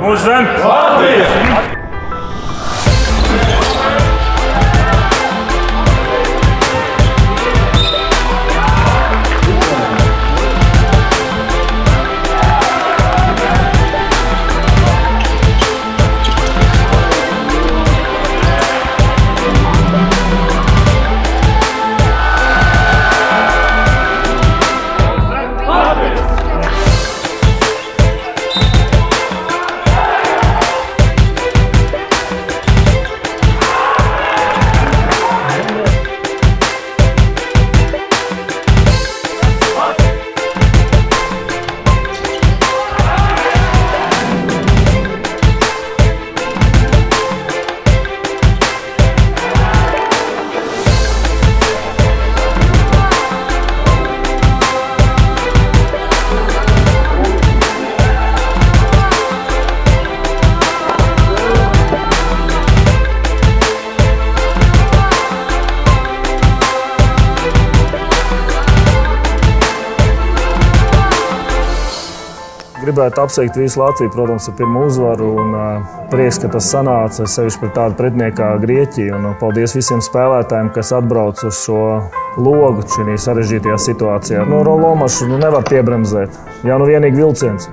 Muzan! Latvijas! Gribētu apsveikt visu Latviju, protams, ar pirmo uzvaru. Un, uh, prieks, ka tas sanāca sevišķi pret tādu pretinieku kā Grieķiju. Un, uh, paldies visiem spēlētājiem, kas atbrauc uz šo logu šajā sarežģītajā situācijā. No Rolomašu nu, nevar piebremzēt. Jā, nu vienīgi vilciens.